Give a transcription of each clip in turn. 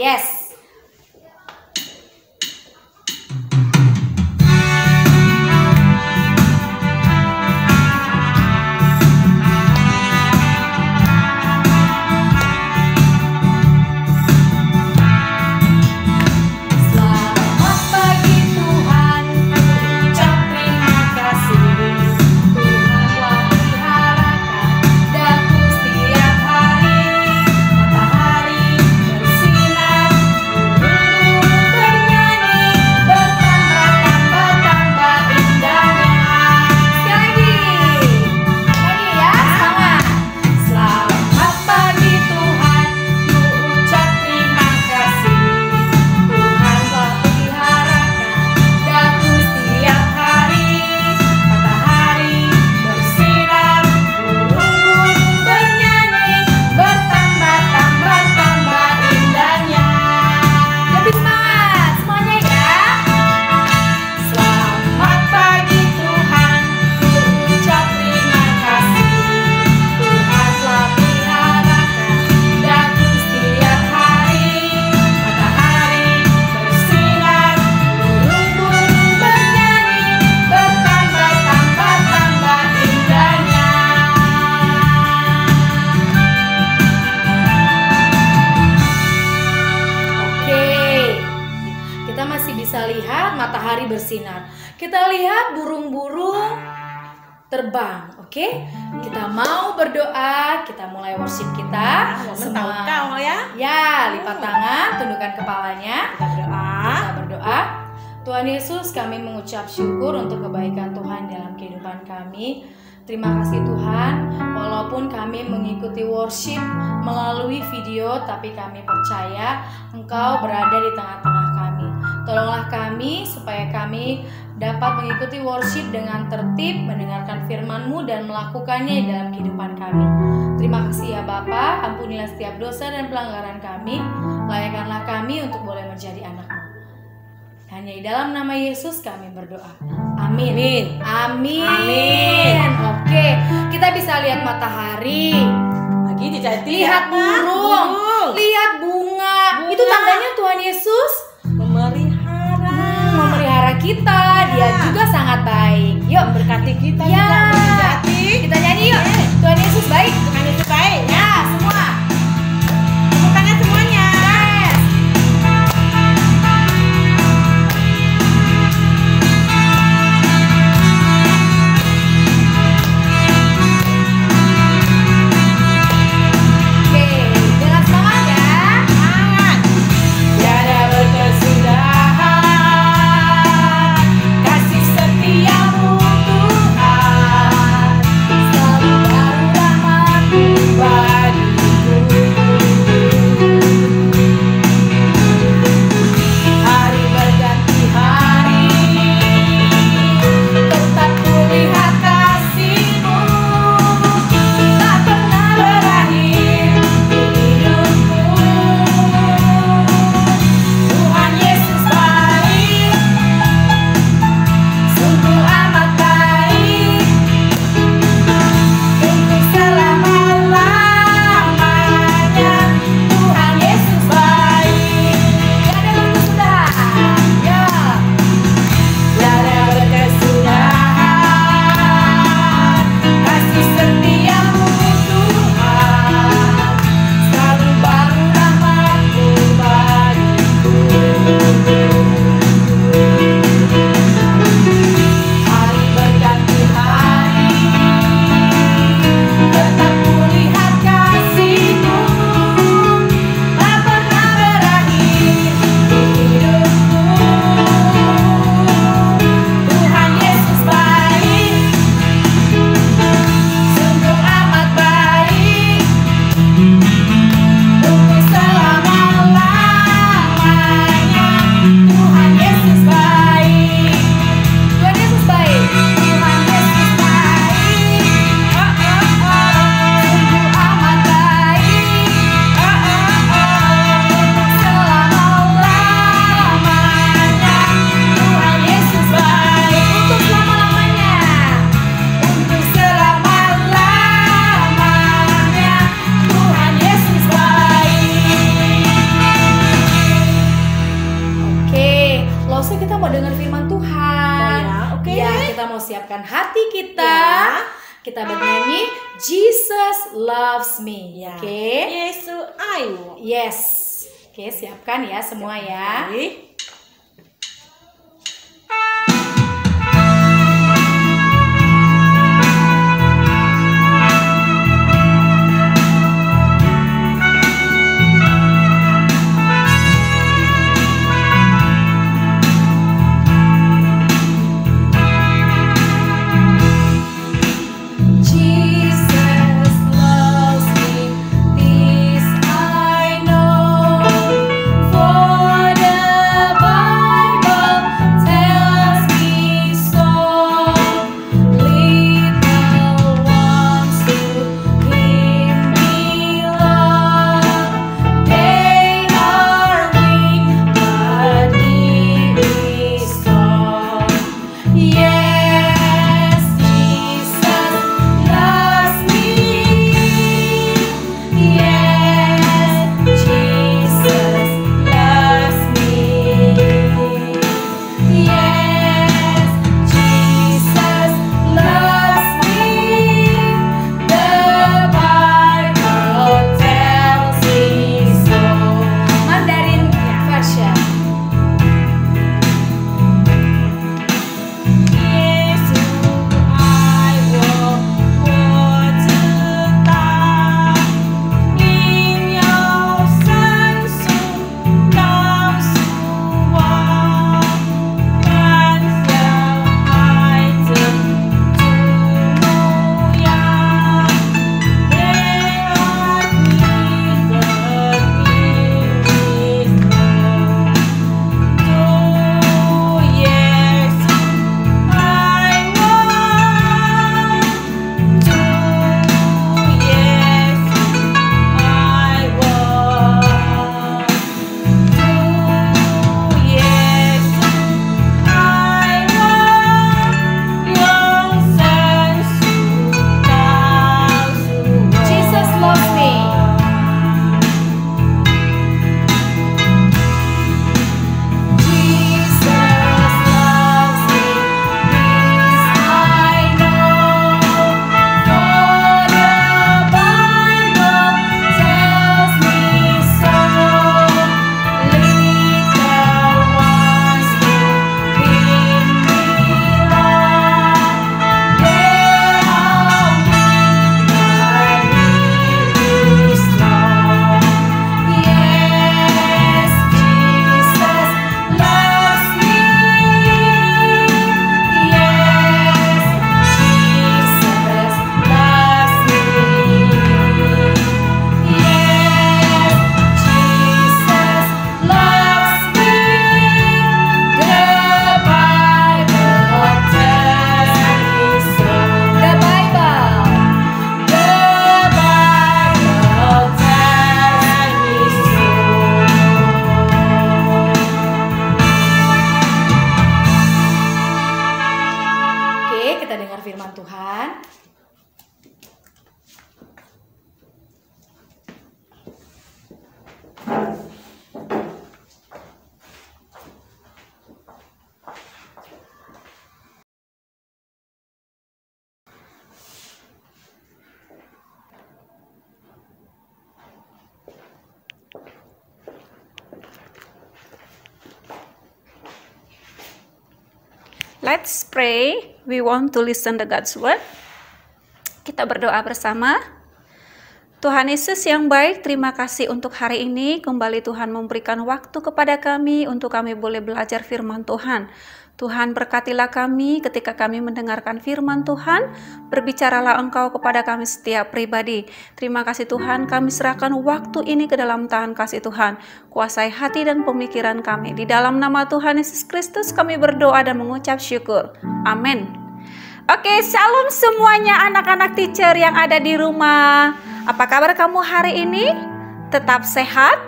Yes. Oke, kita mau berdoa. Kita mulai worship kita. Tahu kau ya. Ya, lipat tangan, tundukkan kepalanya. Kita berdoa. Kita berdoa. Tuhan Yesus, kami mengucap syukur untuk kebaikan Tuhan dalam kehidupan kami. Terima kasih Tuhan, walaupun kami mengikuti worship melalui video, tapi kami percaya Engkau berada di tengah-tengah kami. Tolonglah kami supaya kami dapat mengikuti worship dengan tertib, mendengarkan firman-Mu dan melakukannya dalam kehidupan kami. Terima kasih ya Bapa, ampunilah setiap dosa dan pelanggaran kami, layakkanlah kami untuk boleh menjadi anak-Mu. Hanya di dalam nama Yesus kami berdoa. Amin. Amin. Amin. Amin. Oke, kita bisa lihat matahari, Lagi dijadi lihat apa? burung, lihat bunga. Bunga. Itu tandanya Tuhan Yesus kita. Dia Ya. juga sangat baik. Yuk, Berkati kita Ya. juga menjadi. kita nyanyi yuk. Tuhan Yesus baik. Tuhan Yesus baik. Ya, Oke, siapkan ya semua ya. Baik. Let's pray. We want to listen to God's word. Kita berdoa bersama. Tuhan Yesus yang baik, terima kasih untuk hari ini. Kembali Tuhan memberikan waktu kepada kami untuk kami boleh belajar firman Tuhan. Tuhan berkatilah kami ketika kami mendengarkan firman Tuhan. Berbicaralah Engkau kepada kami setiap pribadi. Terima kasih Tuhan, kami serahkan waktu ini ke dalam tangan kasih Tuhan. Kuasai hati dan pemikiran kami. Di dalam nama Tuhan Yesus Kristus kami berdoa dan mengucap syukur. Amin. Oke, shalom semuanya anak-anak teacher yang ada di rumah. Apa kabar kamu hari ini? Tetap sehat?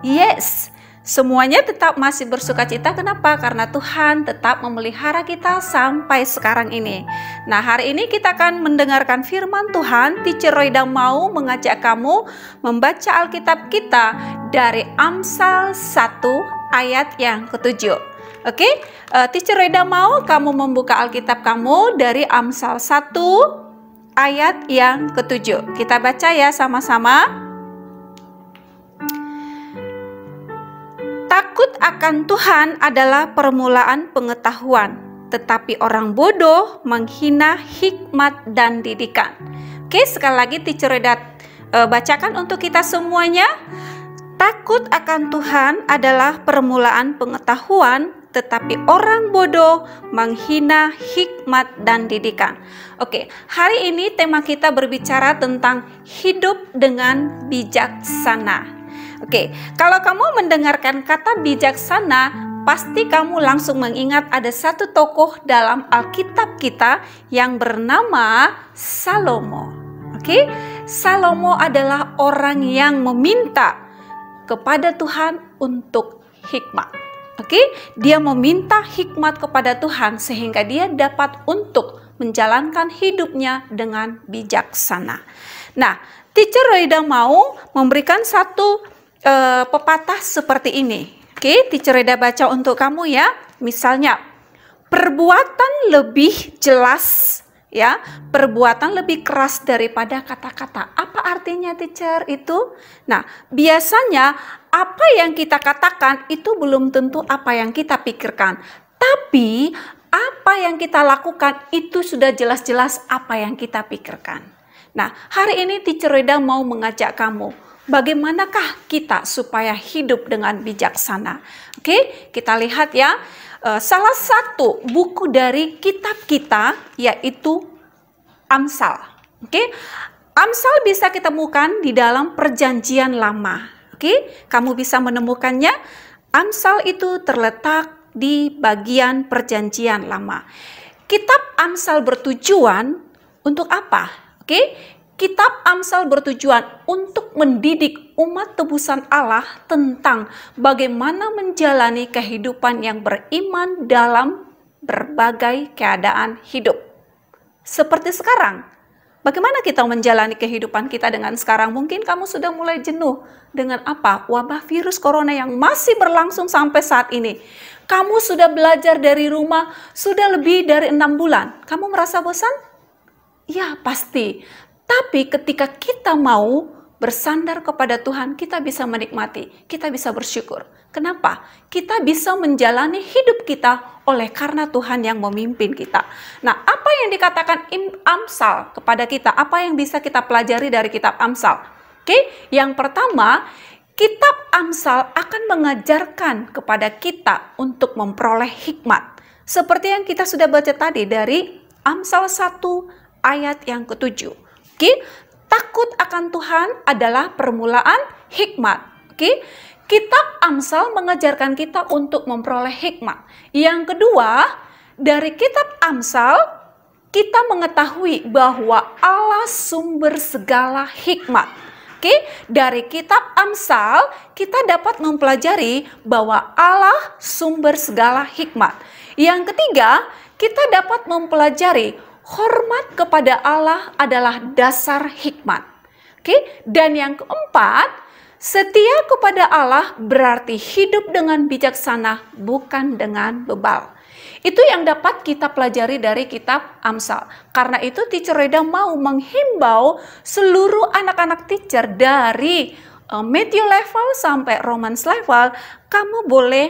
Yes. Semuanya tetap masih bersuka cita. Kenapa? Karena Tuhan tetap memelihara kita sampai sekarang ini. Nah, hari ini kita akan mendengarkan firman Tuhan. Teacher Roida mau mengajak kamu membaca Alkitab kita dari Amsal 1 ayat yang ketujuh. Oke, eh, Teacher Reda mau kamu membuka Alkitab kamu dari Amsal 1 ayat yang ketujuh. Kita baca ya sama-sama. Takut akan Tuhan adalah permulaan pengetahuan, tetapi orang bodoh menghina hikmat dan didikan. Oke, sekali lagi Teacher Reda eh, bacakan untuk kita semuanya. Takut akan Tuhan adalah permulaan pengetahuan, tetapi orang bodoh menghina hikmat dan didikan. Oke, hari ini tema kita berbicara tentang hidup dengan bijaksana. Oke, kalau kamu mendengarkan kata bijaksana, pasti kamu langsung mengingat ada satu tokoh dalam Alkitab kita yang bernama Salomo. Oke, Salomo adalah orang yang meminta kepada Tuhan untuk hikmat. Oke, dia meminta hikmat kepada Tuhan sehingga dia dapat untuk menjalankan hidupnya dengan bijaksana. Nah, teacher Reda mau memberikan satu uh, pepatah seperti ini. Oke, teacher Reda baca untuk kamu ya. Misalnya, perbuatan lebih jelas ya perbuatan lebih keras daripada kata-kata. Apa artinya teacher itu? Nah, biasanya apa yang kita katakan itu belum tentu apa yang kita pikirkan. Tapi apa yang kita lakukan itu sudah jelas-jelas apa yang kita pikirkan. Nah, hari ini teacher Reda mau mengajak kamu bagaimanakah kita supaya hidup dengan bijaksana. Oke, kita lihat ya. Uh, salah satu buku dari kitab kita yaitu Amsal. Oke, Amsal bisa kita temukan di dalam Perjanjian Lama. Oke, kamu bisa menemukannya. Amsal itu terletak di bagian Perjanjian Lama. Kitab Amsal bertujuan untuk apa? Oke, Kitab Amsal bertujuan untuk mendidik umat tebusan Allah tentang bagaimana menjalani kehidupan yang beriman dalam berbagai keadaan hidup. Seperti sekarang, bagaimana kita menjalani kehidupan kita dengan sekarang? Mungkin kamu sudah mulai jenuh dengan apa? Wabah virus corona yang masih berlangsung sampai saat ini. Kamu sudah belajar dari rumah sudah lebih dari enam bulan. Kamu merasa bosan? Ya, pasti. Tapi ketika kita mau bersandar kepada Tuhan, kita bisa menikmati, kita bisa bersyukur. Kenapa? Kita bisa menjalani hidup kita oleh karena Tuhan yang memimpin kita. Nah, apa yang dikatakan Amsal kepada kita? Apa yang bisa kita pelajari dari kitab Amsal? Oke, yang pertama, kitab Amsal akan mengajarkan kepada kita untuk memperoleh hikmat. Seperti yang kita sudah baca tadi dari Amsal 1 ayat yang ketujuh. Oke, takut akan Tuhan adalah permulaan hikmat. Oke, kitab Amsal mengajarkan kita untuk memperoleh hikmat. Yang kedua, dari kitab Amsal kita mengetahui bahwa Allah sumber segala hikmat. Oke, dari kitab Amsal kita dapat mempelajari bahwa Allah sumber segala hikmat. Yang ketiga, kita dapat mempelajari hormat kepada Allah adalah dasar hikmat. Oke, dan yang keempat, setia kepada Allah berarti hidup dengan bijaksana bukan dengan bebal. Itu yang dapat kita pelajari dari kitab Amsal. Karena itu teacher Reda mau menghimbau seluruh anak-anak teacher dari uh, Matthew level sampai Romans level, kamu boleh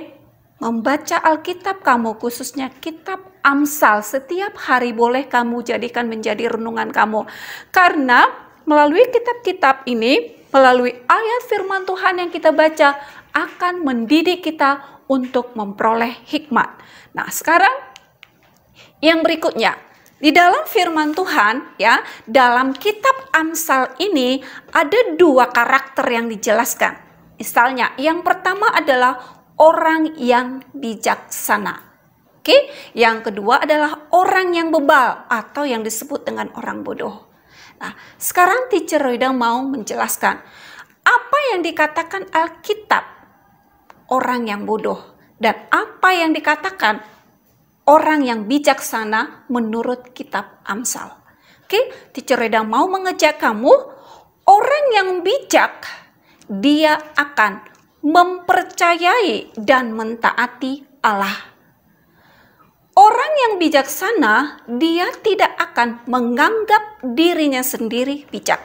membaca Alkitab kamu, khususnya kitab Amsal, setiap hari boleh kamu jadikan menjadi renungan kamu. Karena melalui kitab-kitab ini, melalui ayat firman Tuhan yang kita baca, akan mendidik kita untuk memperoleh hikmat. Nah, sekarang yang berikutnya, di dalam firman Tuhan ya, dalam kitab Amsal ini ada dua karakter yang dijelaskan. Misalnya, yang pertama adalah orang yang bijaksana. Oke, yang kedua adalah orang yang bebal atau yang disebut dengan orang bodoh. Nah, sekarang teacher Roida mau menjelaskan apa yang dikatakan Alkitab orang yang bodoh dan apa yang dikatakan orang yang bijaksana menurut kitab Amsal. Oke, teacher Reda mau mengejak kamu orang yang bijak dia akan mempercayai dan mentaati Allah. Yang bijaksana, dia tidak akan menganggap dirinya sendiri bijak.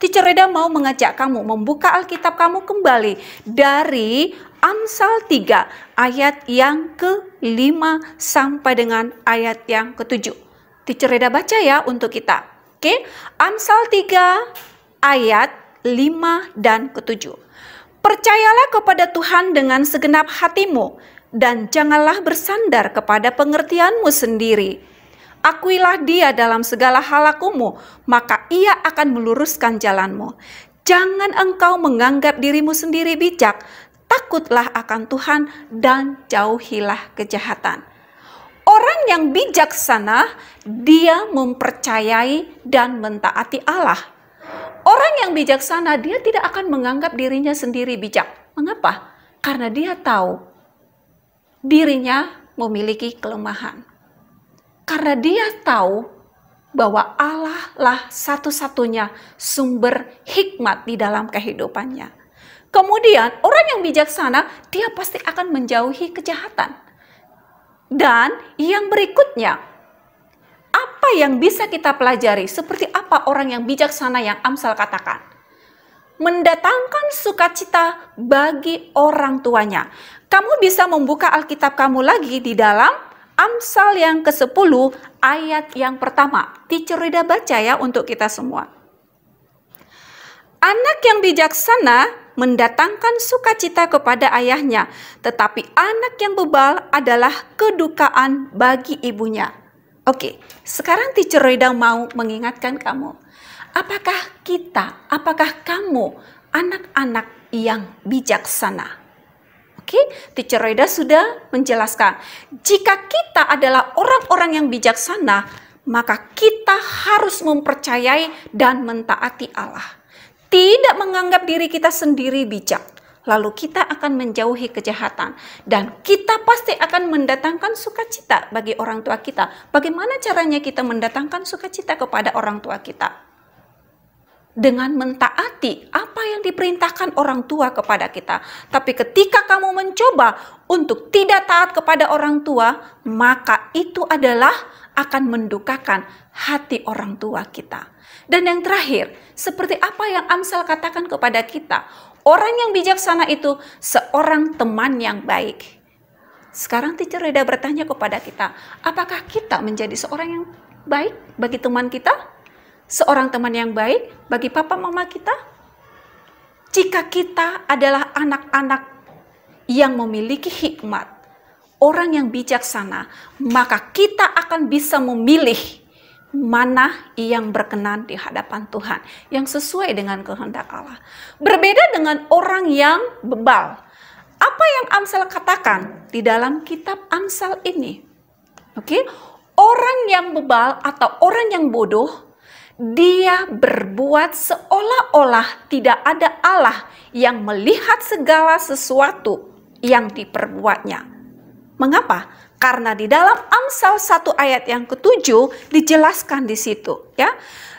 Teacher Reda mau mengajak kamu membuka Alkitab kamu kembali dari Amsal 3 ayat yang ke-5 sampai dengan ayat yang ke-7. Teacher Reda baca ya untuk kita. Oke, Amsal 3 ayat 5 dan ke-7. Percayalah kepada Tuhan dengan segenap hatimu dan janganlah bersandar kepada pengertianmu sendiri. Akuilah dia dalam segala halakumu, maka ia akan meluruskan jalanmu. Jangan engkau menganggap dirimu sendiri bijak, takutlah akan Tuhan dan jauhilah kejahatan. Orang yang bijaksana, dia mempercayai dan mentaati Allah. Orang yang bijaksana, dia tidak akan menganggap dirinya sendiri bijak. Mengapa? Karena dia tahu dirinya memiliki kelemahan. Karena dia tahu bahwa Allah lah satu-satunya sumber hikmat di dalam kehidupannya. Kemudian orang yang bijaksana, dia pasti akan menjauhi kejahatan. Dan yang berikutnya, apa yang bisa kita pelajari? Seperti apa orang yang bijaksana yang Amsal katakan? Mendatangkan sukacita bagi orang tuanya. Kamu bisa membuka Alkitab kamu lagi di dalam Amsal yang ke-10 ayat yang pertama. Teacher Rida baca ya untuk kita semua. Anak yang bijaksana mendatangkan sukacita kepada ayahnya, tetapi anak yang bebal adalah kedukaan bagi ibunya. Oke, sekarang teacher Rida mau mengingatkan kamu. Apakah kita, apakah kamu anak-anak yang bijaksana? Oke, teacher Reda sudah menjelaskan. Jika kita adalah orang-orang yang bijaksana, maka kita harus mempercayai dan mentaati Allah. Tidak menganggap diri kita sendiri bijak. Lalu kita akan menjauhi kejahatan dan kita pasti akan mendatangkan sukacita bagi orang tua kita. Bagaimana caranya kita mendatangkan sukacita kepada orang tua kita? Dengan mentaati apa yang diperintahkan orang tua kepada kita. Tapi ketika kamu mencoba untuk tidak taat kepada orang tua, maka itu adalah akan mendukakan hati orang tua kita. Dan yang terakhir, seperti apa yang Amsal katakan kepada kita, orang yang bijaksana itu seorang teman yang baik. Sekarang teacher Reda bertanya kepada kita, apakah kita menjadi seorang yang baik bagi teman kita? Seorang teman yang baik bagi papa mama kita? Jika kita adalah anak-anak yang memiliki hikmat, orang yang bijaksana, maka kita akan bisa memilih mana yang berkenan di hadapan Tuhan, yang sesuai dengan kehendak Allah. Berbeda dengan orang yang bebal. Apa yang Amsal katakan di dalam kitab Amsal ini? Oke, orang yang bebal atau orang yang bodoh dia berbuat seolah-olah tidak ada Allah yang melihat segala sesuatu yang diperbuatnya. Mengapa? Karena di dalam Amsal 1 ayat yang ketujuh dijelaskan di situ, ya.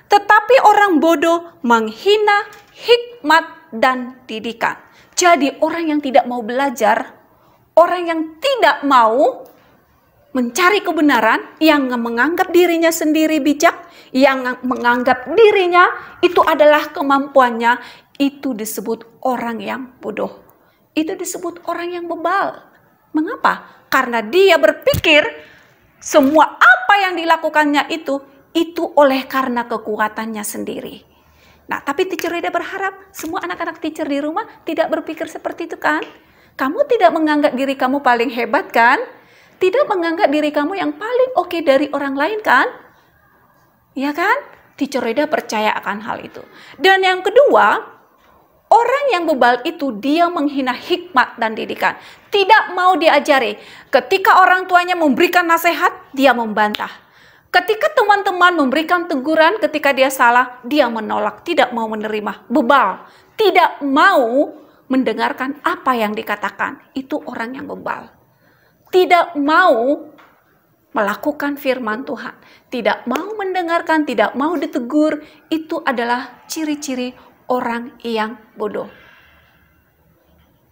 Tetapi orang bodoh menghina hikmat dan didikan. Jadi orang yang tidak mau belajar, orang yang tidak mau mencari kebenaran, yang menganggap dirinya sendiri bijak, yang menganggap dirinya itu adalah kemampuannya, itu disebut orang yang bodoh. Itu disebut orang yang bebal. Mengapa? Karena dia berpikir semua apa yang dilakukannya itu, itu oleh karena kekuatannya sendiri. Nah, tapi teacher Rida berharap semua anak-anak teacher di rumah tidak berpikir seperti itu kan? Kamu tidak menganggap diri kamu paling hebat kan? Tidak menganggap diri kamu yang paling oke okay dari orang lain kan? Ya kan? Teacher Reda percaya akan hal itu. Dan yang kedua, orang yang bebal itu dia menghina hikmat dan didikan. Tidak mau diajari. Ketika orang tuanya memberikan nasihat, dia membantah. Ketika teman-teman memberikan teguran ketika dia salah, dia menolak, tidak mau menerima. Bebal, tidak mau mendengarkan apa yang dikatakan. Itu orang yang bebal tidak mau melakukan firman Tuhan, tidak mau mendengarkan, tidak mau ditegur, itu adalah ciri-ciri orang yang bodoh.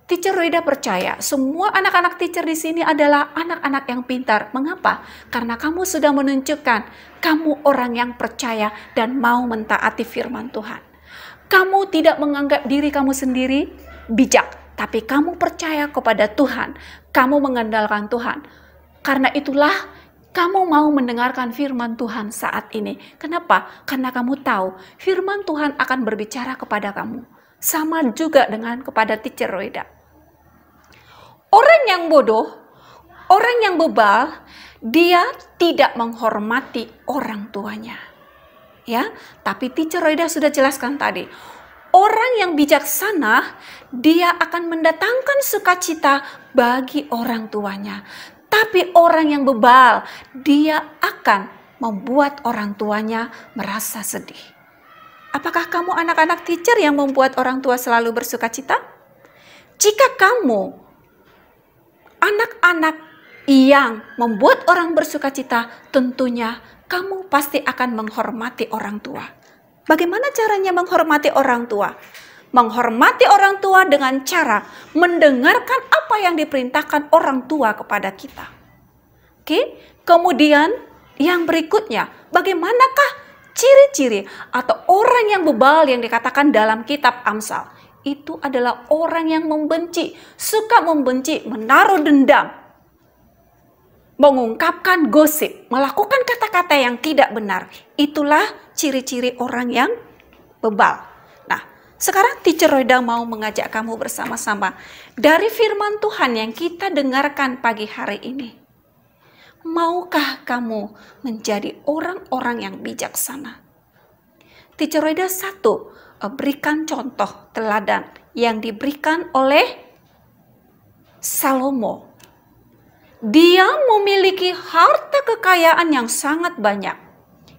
Teacher Reda percaya semua anak-anak teacher di sini adalah anak-anak yang pintar. Mengapa? Karena kamu sudah menunjukkan kamu orang yang percaya dan mau mentaati firman Tuhan. Kamu tidak menganggap diri kamu sendiri bijak, tapi kamu percaya kepada Tuhan. Kamu mengandalkan Tuhan. Karena itulah kamu mau mendengarkan firman Tuhan saat ini. Kenapa? Karena kamu tahu firman Tuhan akan berbicara kepada kamu. Sama juga dengan kepada teacher Reda. Orang yang bodoh, orang yang bebal, dia tidak menghormati orang tuanya. Ya, tapi teacher Roida sudah jelaskan tadi. Orang yang bijaksana, dia akan mendatangkan sukacita bagi orang tuanya. Tapi orang yang bebal, dia akan membuat orang tuanya merasa sedih. Apakah kamu anak-anak teacher yang membuat orang tua selalu bersukacita? Jika kamu anak-anak yang membuat orang bersuka cita, tentunya kamu pasti akan menghormati orang tua. Bagaimana caranya menghormati orang tua? Menghormati orang tua dengan cara mendengarkan apa yang diperintahkan orang tua kepada kita. Oke, kemudian yang berikutnya, bagaimanakah ciri-ciri atau orang yang bebal yang dikatakan dalam kitab Amsal? itu adalah orang yang membenci, suka membenci, menaruh dendam, mengungkapkan gosip, melakukan kata-kata yang tidak benar. Itulah ciri-ciri orang yang bebal. Nah, sekarang Teacher Roda mau mengajak kamu bersama-sama dari firman Tuhan yang kita dengarkan pagi hari ini. Maukah kamu menjadi orang-orang yang bijaksana? Teacher Roda satu, Eh, berikan contoh teladan yang diberikan oleh Salomo. Dia memiliki harta kekayaan yang sangat banyak.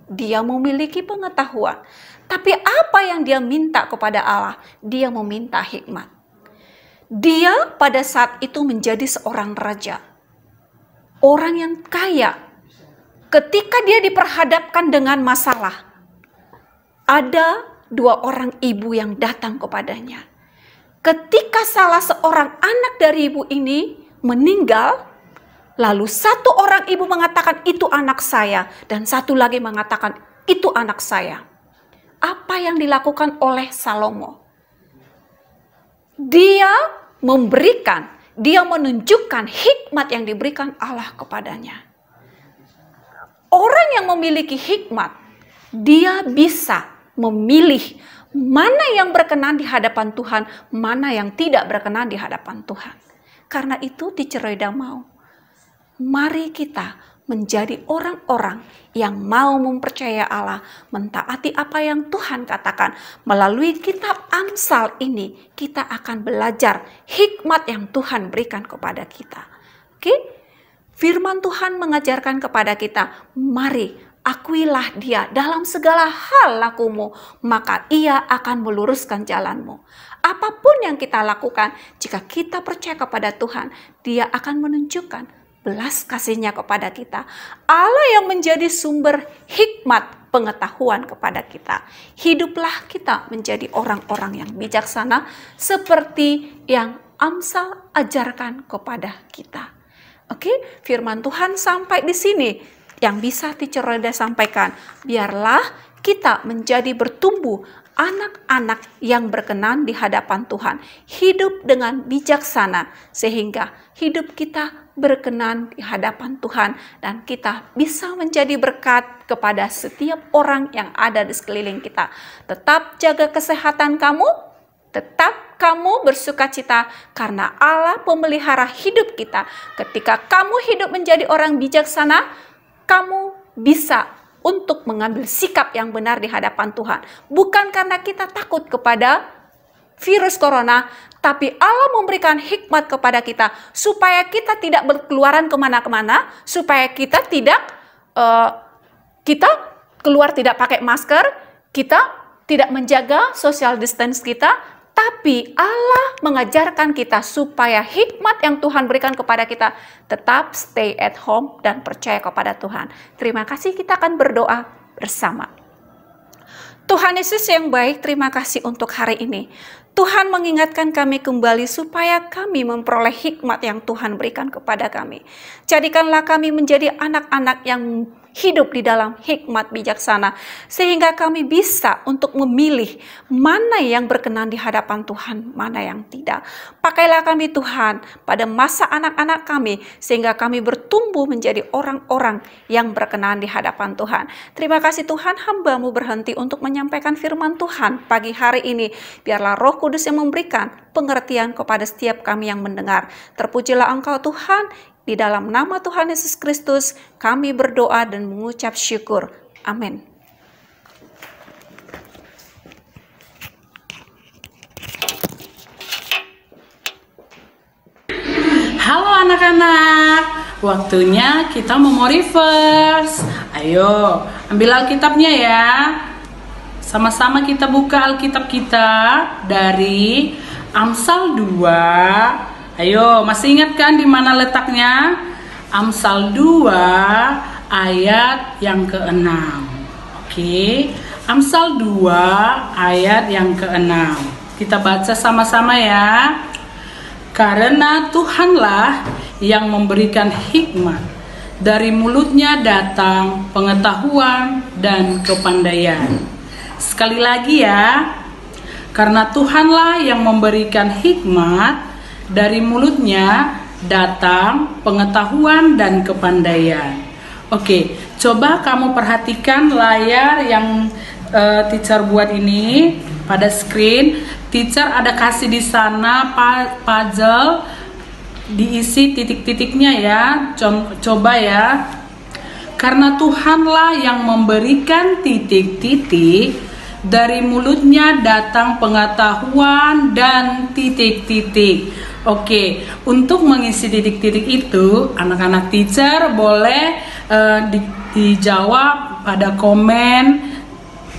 Dia memiliki pengetahuan. Tapi apa yang dia minta kepada Allah? Dia meminta hikmat. Dia pada saat itu menjadi seorang raja. Orang yang kaya. Ketika dia diperhadapkan dengan masalah, ada dua orang ibu yang datang kepadanya. Ketika salah seorang anak dari ibu ini meninggal, lalu satu orang ibu mengatakan itu anak saya dan satu lagi mengatakan itu anak saya. Apa yang dilakukan oleh Salomo? Dia memberikan, dia menunjukkan hikmat yang diberikan Allah kepadanya. Orang yang memiliki hikmat, dia bisa memilih mana yang berkenan di hadapan Tuhan, mana yang tidak berkenan di hadapan Tuhan. Karena itu diceroida mau. Mari kita menjadi orang-orang yang mau mempercaya Allah, mentaati apa yang Tuhan katakan. Melalui kitab Amsal ini, kita akan belajar hikmat yang Tuhan berikan kepada kita. Oke? Firman Tuhan mengajarkan kepada kita, mari akuilah dia dalam segala hal lakumu, maka ia akan meluruskan jalanmu. Apa pun yang kita lakukan, jika kita percaya kepada Tuhan, dia akan menunjukkan belas kasihnya kepada kita. Allah yang menjadi sumber hikmat pengetahuan kepada kita. Hiduplah kita menjadi orang-orang yang bijaksana seperti yang Amsal ajarkan kepada kita. Oke, firman Tuhan sampai di sini yang bisa teacher sampaikan. Biarlah kita menjadi bertumbuh anak-anak yang berkenan di hadapan Tuhan. Hidup dengan bijaksana sehingga hidup kita berkenan di hadapan Tuhan dan kita bisa menjadi berkat kepada setiap orang yang ada di sekeliling kita. Tetap jaga kesehatan kamu, tetap kamu bersuka cita karena Allah pemelihara hidup kita. Ketika kamu hidup menjadi orang bijaksana, kamu bisa untuk mengambil sikap yang benar di hadapan Tuhan. Bukan karena kita takut kepada virus corona, tapi Allah memberikan hikmat kepada kita supaya kita tidak berkeluaran ke mana-kemana, supaya kita tidak uh, kita keluar tidak pakai masker, kita tidak menjaga social distance kita, tapi Allah mengajarkan kita supaya hikmat yang Tuhan berikan kepada kita tetap stay at home dan percaya kepada Tuhan. Terima kasih kita akan berdoa bersama. Tuhan Yesus yang baik, terima kasih untuk hari ini. Tuhan mengingatkan kami kembali supaya kami memperoleh hikmat yang Tuhan berikan kepada kami. Jadikanlah kami menjadi anak-anak yang hidup di dalam hikmat bijaksana sehingga kami bisa untuk memilih mana yang berkenan di hadapan Tuhan, mana yang tidak. Pakailah kami Tuhan pada masa anak-anak kami sehingga kami bertumbuh menjadi orang-orang yang berkenan di hadapan Tuhan. Terima kasih Tuhan hambamu berhenti untuk menyampaikan firman Tuhan pagi hari ini. Biarlah roh kudus yang memberikan pengertian kepada setiap kami yang mendengar. Terpujilah engkau Tuhan di dalam nama Tuhan Yesus Kristus, kami berdoa dan mengucap syukur. Amin. Halo anak-anak, waktunya kita mau reverse. Ayo, ambil Alkitabnya ya. Sama-sama kita buka Alkitab kita dari Amsal 2. Ayo, masih ingat kan di mana letaknya? Amsal 2 ayat yang ke-6. Oke, Amsal 2 ayat yang ke-6. Kita baca sama-sama ya. Karena Tuhanlah yang memberikan hikmat. Dari mulutnya datang pengetahuan dan kepandaian. Sekali lagi ya. Karena Tuhanlah yang memberikan hikmat, dari mulutnya datang pengetahuan dan kepandaian. Oke, coba kamu perhatikan layar yang eh, teacher buat ini pada screen. Teacher ada kasih di sana puzzle diisi titik-titiknya ya. Coba ya. Karena Tuhanlah yang memberikan titik-titik, dari mulutnya datang pengetahuan dan titik-titik. Oke, untuk mengisi titik-titik itu, anak-anak teacher boleh eh, di- dijawab pada komen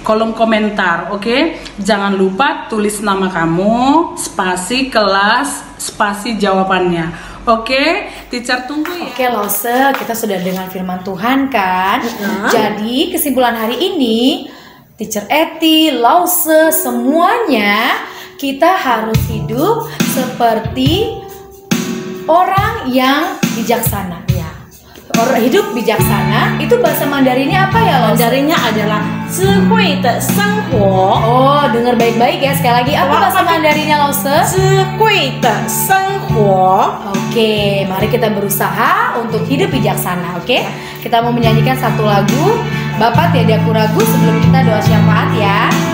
kolom komentar, oke? Jangan lupa tulis nama kamu, spasi kelas, spasi jawabannya. Oke, teacher tunggu ya. Oke Lose, kita sudah dengan firman Tuhan kan? Jadi kesimpulan hari ini, teacher Eti, Lause, semuanya kita harus hidup seperti orang yang bijaksana ya. Orang hidup bijaksana itu bahasa Mandarinnya apa ya? Lause? Mandarinnya adalah Cikui de senghuo. Oh, dengar baik-baik ya sekali lagi. Apa bahasa Mandarinnya Lause? Cikui de senghuo. Oke, mari kita berusaha untuk hidup bijaksana, oke? Ya. Kita mau menyanyikan satu lagu. Bapak tiada aku ragu sebelum kita doa syafaat ya.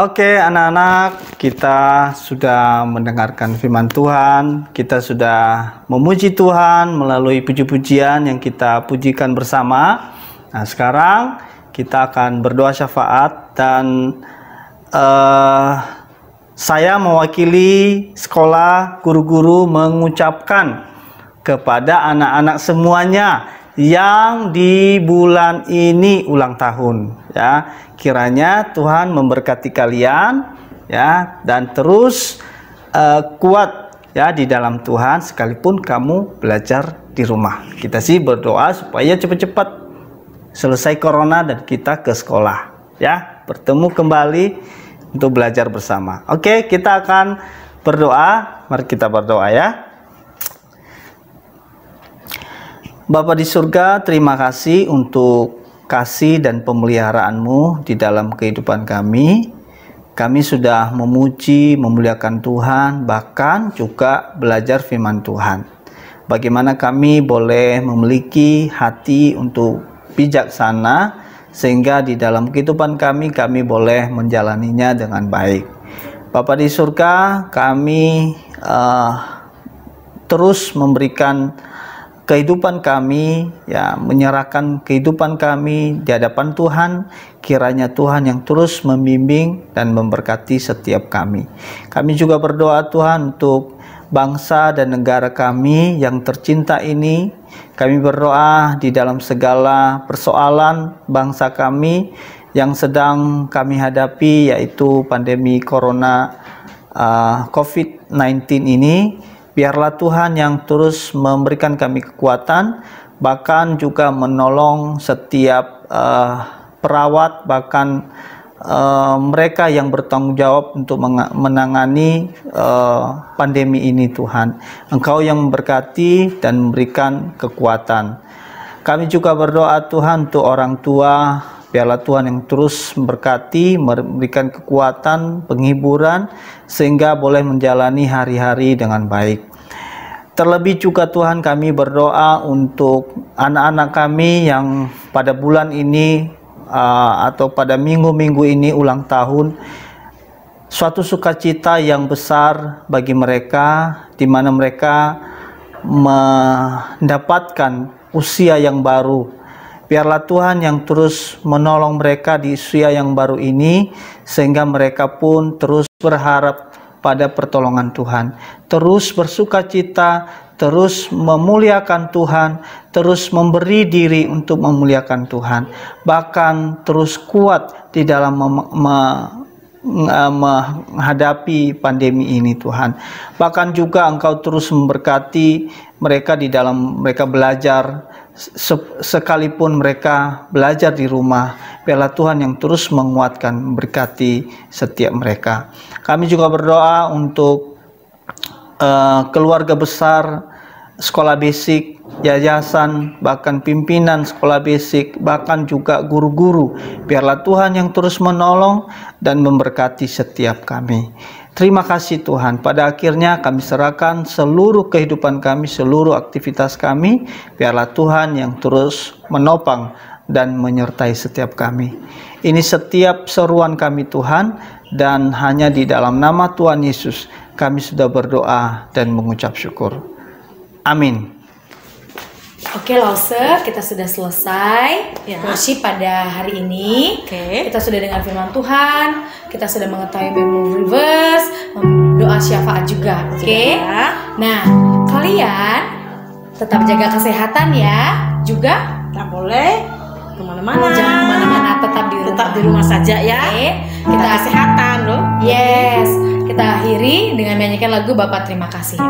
Oke, anak-anak, kita sudah mendengarkan firman Tuhan. Kita sudah memuji Tuhan melalui puji-pujian yang kita pujikan bersama. Nah, sekarang kita akan berdoa syafaat dan uh, saya mewakili sekolah guru-guru mengucapkan kepada anak-anak semuanya yang di bulan ini ulang tahun ya. Kiranya Tuhan memberkati kalian ya dan terus uh, kuat ya di dalam Tuhan sekalipun kamu belajar di rumah. Kita sih berdoa supaya cepat-cepat selesai corona dan kita ke sekolah ya. Bertemu kembali untuk belajar bersama. Oke kita akan berdoa. Mari kita berdoa ya Bapa di surga, terima kasih untuk kasih dan pemeliharaanmu di dalam kehidupan kami. Kami sudah memuji, memuliakan Tuhan, bahkan juga belajar firman Tuhan. Bagaimana kami boleh memiliki hati untuk bijaksana, sehingga di dalam kehidupan kami, kami boleh menjalaninya dengan baik. Bapak di surga, kami uh, terus memberikan kehidupan kami ya menyerahkan kehidupan kami di hadapan Tuhan. Kiranya Tuhan yang terus membimbing dan memberkati setiap kami. Kami juga berdoa Tuhan untuk bangsa dan negara kami yang tercinta ini. Kami berdoa di dalam segala persoalan bangsa kami yang sedang kami hadapi yaitu pandemi corona uh, COVID-19 ini Biarlah Tuhan yang terus memberikan kami kekuatan, bahkan juga menolong setiap uh, perawat, bahkan uh, mereka yang bertanggung jawab untuk menangani uh, pandemi ini Tuhan. Engkau yang memberkati dan memberikan kekuatan. Kami juga berdoa Tuhan untuk orang tua, biarlah Tuhan yang terus memberkati, memberikan kekuatan, penghiburan, sehingga boleh menjalani hari-hari dengan baik. Terlebih juga Tuhan kami berdoa untuk anak-anak kami yang pada bulan ini uh, atau pada minggu-minggu ini ulang tahun suatu sukacita yang besar bagi mereka di mana mereka mendapatkan usia yang baru. Biarlah Tuhan yang terus menolong mereka di usia yang baru ini, sehingga mereka pun terus berharap pada pertolongan Tuhan, terus bersuka cita, terus memuliakan Tuhan, terus memberi diri untuk memuliakan Tuhan, bahkan terus kuat di dalam menghadapi pandemi ini Tuhan. Bahkan juga Engkau terus memberkati mereka di dalam mereka belajar sekalipun mereka belajar di rumah, biarlah Tuhan yang terus menguatkan, memberkati setiap mereka. Kami juga berdoa untuk uh, keluarga besar, sekolah basic, yayasan, bahkan pimpinan sekolah basic, bahkan juga guru-guru. Biarlah Tuhan yang terus menolong dan memberkati setiap kami. Terima kasih Tuhan. Pada akhirnya kami serahkan seluruh kehidupan kami, seluruh aktivitas kami. Biarlah Tuhan yang terus menopang dan menyertai setiap kami. Ini setiap seruan kami Tuhan dan hanya di dalam nama Tuhan Yesus kami sudah berdoa dan mengucap syukur. Amin. Oke Lause, kita sudah selesai ya. worship pada hari ini. Oke. Kita sudah dengar firman Tuhan, kita sudah mengetahui memory verse, doa syafaat juga. Oke. Ya. Nah, kalian tetap jaga kesehatan ya. Juga tak boleh ke mana-mana. Jangan ke mana-mana, tetap di rumah. Tetap di rumah saja ya. Oke. Kita kesehatan loh. Yes. Kita akhiri dengan menyanyikan lagu Bapak Terima Kasih.